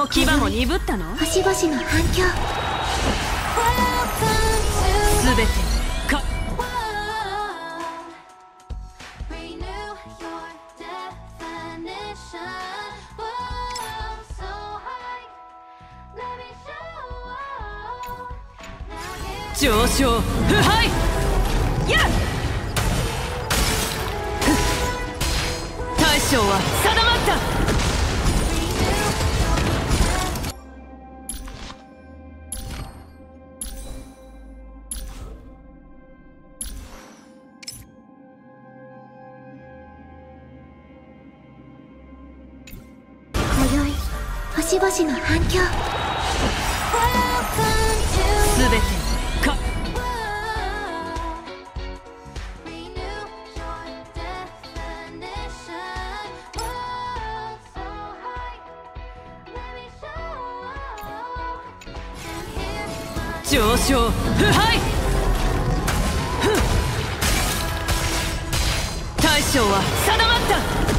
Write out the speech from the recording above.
もう牙も鈍ったの星々の反響すべてか上昇腐敗大将は定まった星々の反響。全ては定まった。